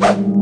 you